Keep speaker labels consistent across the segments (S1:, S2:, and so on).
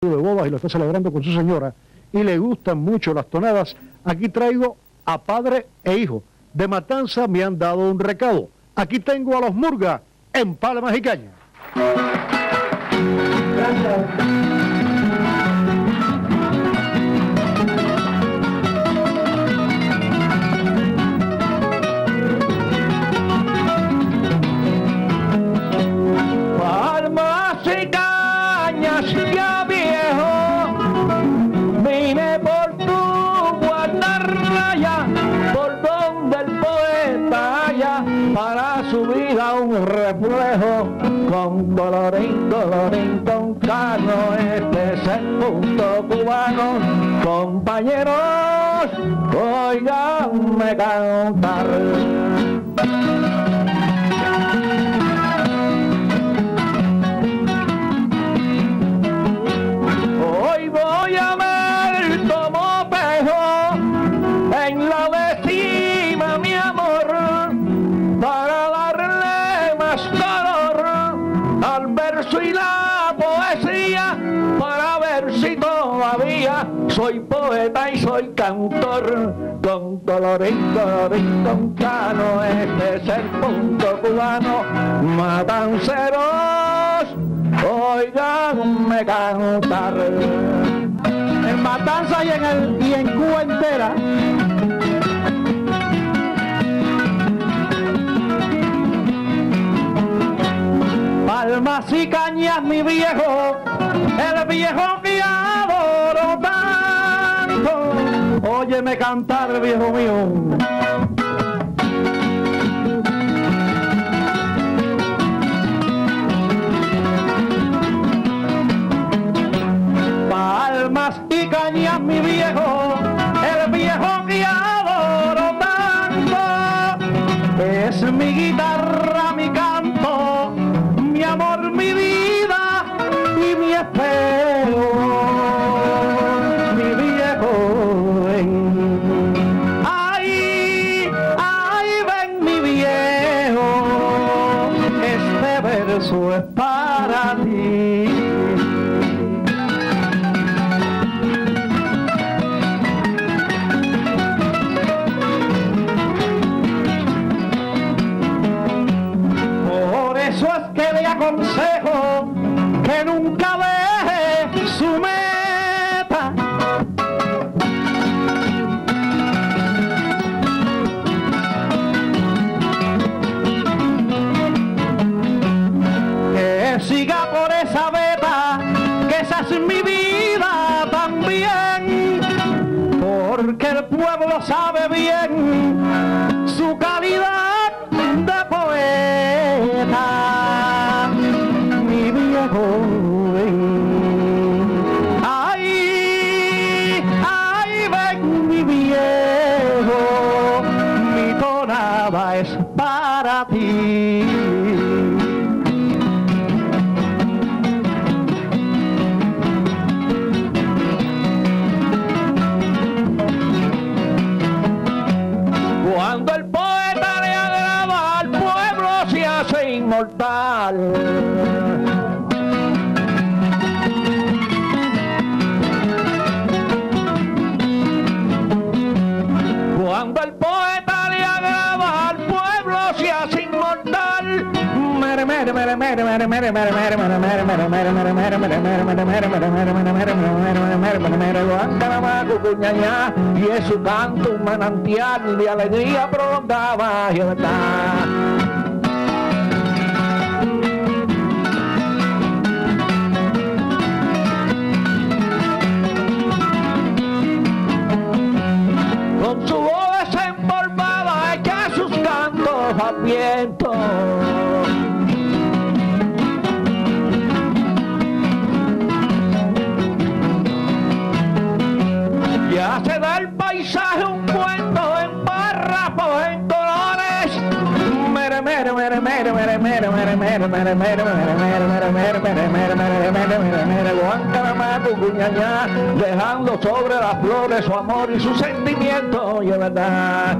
S1: de bodas y lo está celebrando con su señora y le gustan mucho las tonadas, aquí traigo a padre e hijo. De Matanza me han dado un recado. Aquí tengo a los Murga en Palma Jicaña.
S2: Palmas con colorín, colorín, con cano, este es el punto cubano, compañeros, oiganme cantar. Todavía soy poeta y soy cantor. Con colorín, colorín, con cano este es el punto cubano. Matanceros oiganme cantar. En Matanza y en el y en Cuba entera. Palmas y cañas mi viejo el viejo que óyeme cantar viejo mío. Palmas y cañas mi viejo, aconsejo que nunca deje su meta. Que siga por esa veta, que esa es mi vida también. Porque el pueblo sabe bien Y es su canto un manantial de alegría prolongada y con su voz empolvada echa sus cantos al viento. Dejando sobre las flores su amor y su sentimiento, es verdad.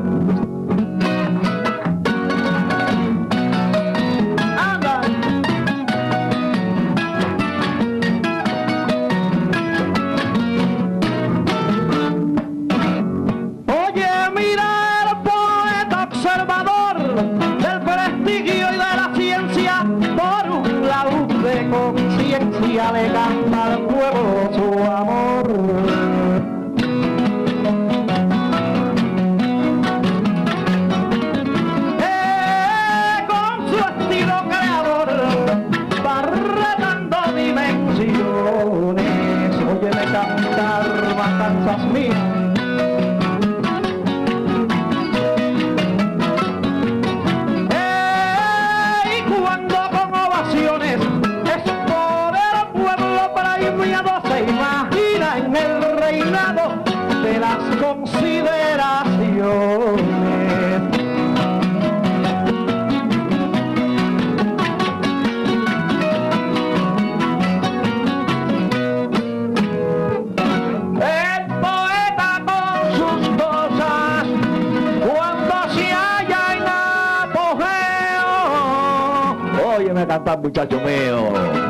S3: del. Cantar, muchacho mío.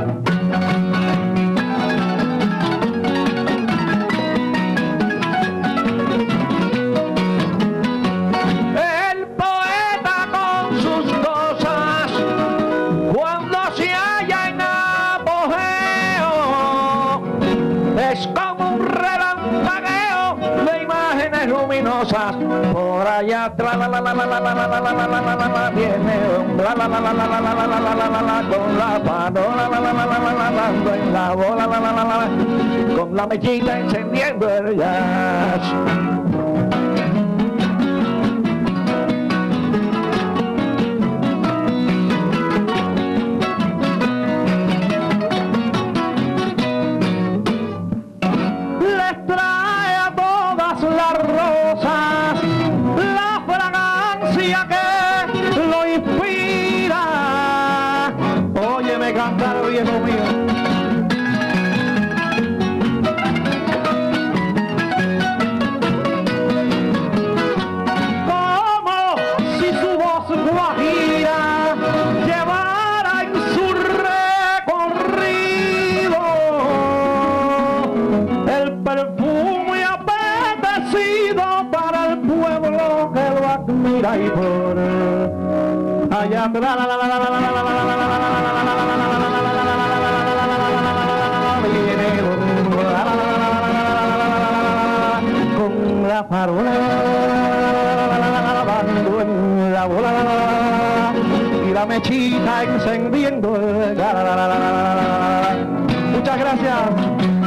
S3: Atrás, la la la la la la la la la la la la viene la la la la la la la la la la la la con la panola la la la la la la la bola la la la la la con la mechita encendiendo el jazz. mira y por allá. La la la la la la la con la farola lavando en la y la mechita encendiendo muchas gracias.